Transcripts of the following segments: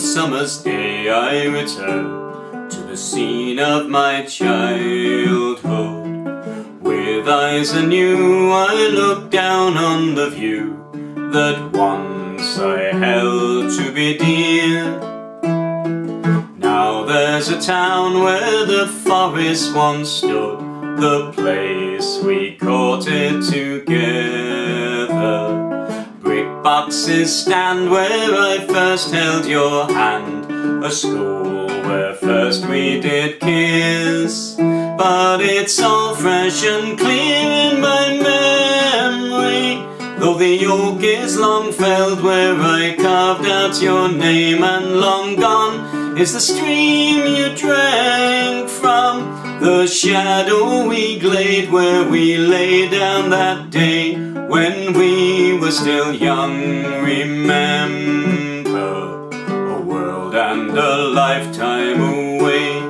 summer's day I return to the scene of my childhood. With eyes anew I look down on the view that once I held to be dear. Now there's a town where the forest once stood, the place we courted together boxes stand where I first held your hand. A school where first we did kiss. But it's all fresh and clear in my memory. Though the oak is long felled where I carved out your name And long gone is the stream you drank from. The shadowy glade where we lay down that day When we were still young Remember a world and a lifetime away.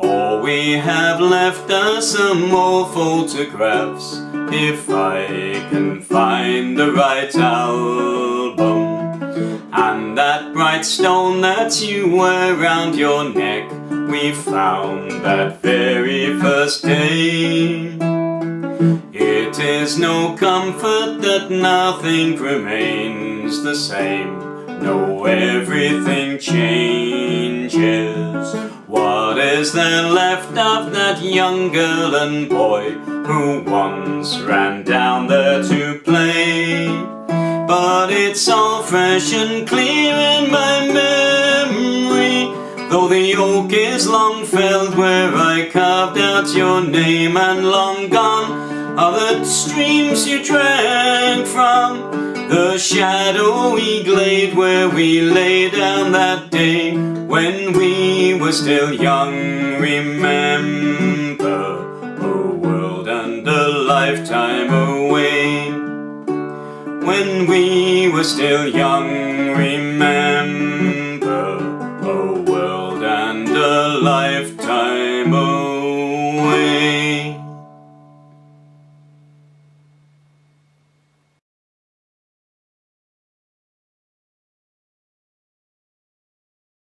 All we have left are some more photographs If I can find the right album. And that bright stone that you wear round your neck We found that very first day Is no comfort that nothing remains the same. No, everything changes. What is there left of that young girl and boy Who once ran down there to play? But it's all fresh and clear in my memory. Though the oak is long felled where I carved out your name And long gone are the streams you drank from. The shadowy glade where we lay down that day When we were still young, remember A world and a lifetime away. When we were still young,